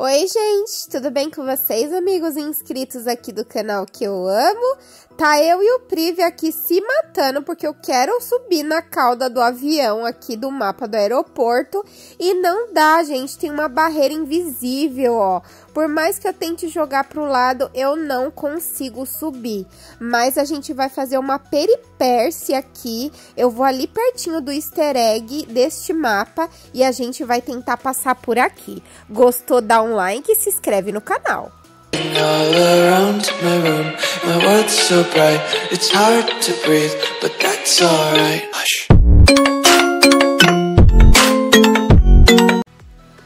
Oi, gente, tudo bem com vocês, amigos inscritos aqui do canal que eu amo? Tá eu e o Prive aqui se matando porque eu quero subir na cauda do avião aqui do mapa do aeroporto e não dá, gente, tem uma barreira invisível, ó. Por mais que eu tente jogar pro lado, eu não consigo subir. Mas a gente vai fazer uma peripécia aqui, eu vou ali pertinho do easter egg deste mapa e a gente vai tentar passar por aqui. Gostou? Dá um like e se inscreve no canal. All around my room, my world's so bright, it's hard to breathe, but that's alright.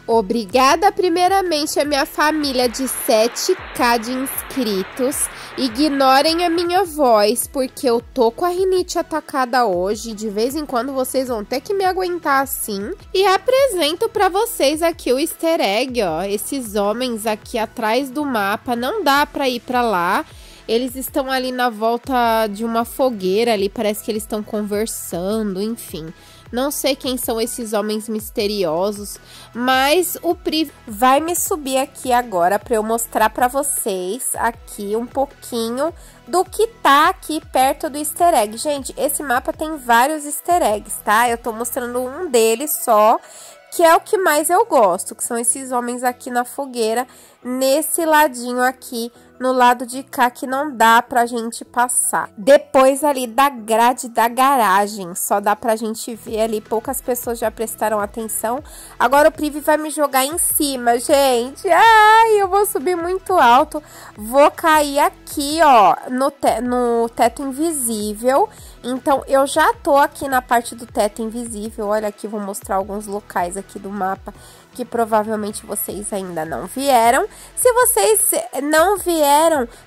Obrigada primeiramente a minha família de 7k de inscritos. Ignorem a minha voz, porque eu tô com a rinite atacada hoje. De vez em quando vocês vão ter que me aguentar assim. E apresento para vocês aqui o easter egg, ó. Esses homens aqui atrás do mapa. Não dá para ir para lá. Eles estão ali na volta de uma fogueira ali, parece que eles estão conversando, enfim. Não sei quem são esses homens misteriosos, mas o Pri vai me subir aqui agora para eu mostrar para vocês aqui um pouquinho do que tá aqui perto do easter egg. Gente, esse mapa tem vários easter eggs, tá? Eu tô mostrando um deles só, que é o que mais eu gosto, que são esses homens aqui na fogueira, nesse ladinho aqui no lado de cá que não dá pra gente passar. Depois ali da grade da garagem, só dá pra gente ver ali, poucas pessoas já prestaram atenção. Agora o Prive vai me jogar em cima, gente. Ai, eu vou subir muito alto. Vou cair aqui, ó, no, te no teto invisível. Então, eu já tô aqui na parte do teto invisível. Olha aqui, vou mostrar alguns locais aqui do mapa que provavelmente vocês ainda não vieram. Se vocês não vieram,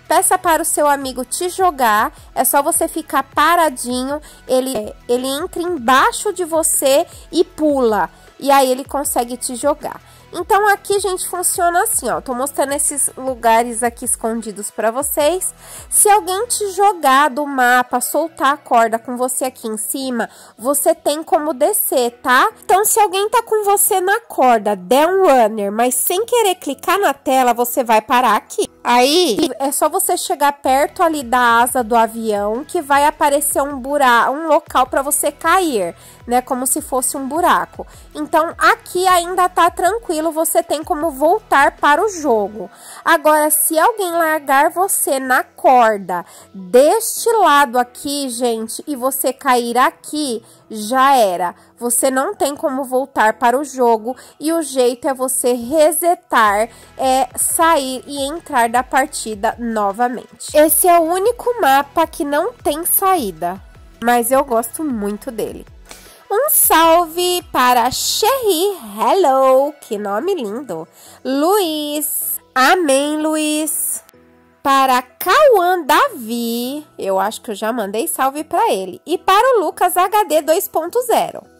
peça para o seu amigo te jogar. É só você ficar paradinho, ele, ele entra embaixo de você e pula. E aí ele consegue te jogar. Então, aqui, gente, funciona assim, ó. Tô mostrando esses lugares aqui escondidos para vocês. Se alguém te jogar do mapa, soltar a corda com você aqui em cima, você tem como descer, tá? Então, se alguém tá com você na corda, der um runner, mas sem querer clicar na tela, você vai parar aqui. Aí, é só você chegar perto ali da asa do avião que vai aparecer um buraco, um local para você cair, né? Como se fosse um buraco. Então, aqui ainda tá tranquilo, você tem como voltar para o jogo. Agora, se alguém largar você na corda deste lado aqui, gente, e você cair aqui, já era. Você não tem como voltar para o jogo e o jeito é você resetar, é sair e entrar da partida novamente. Esse é o único mapa que não tem saída, mas eu gosto muito dele. Um salve para Cherry Hello, que nome lindo. Luiz, amém, Luiz para Cauã Davi, eu acho que eu já mandei salve para ele, e para o Lucas HD 2.0.